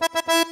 you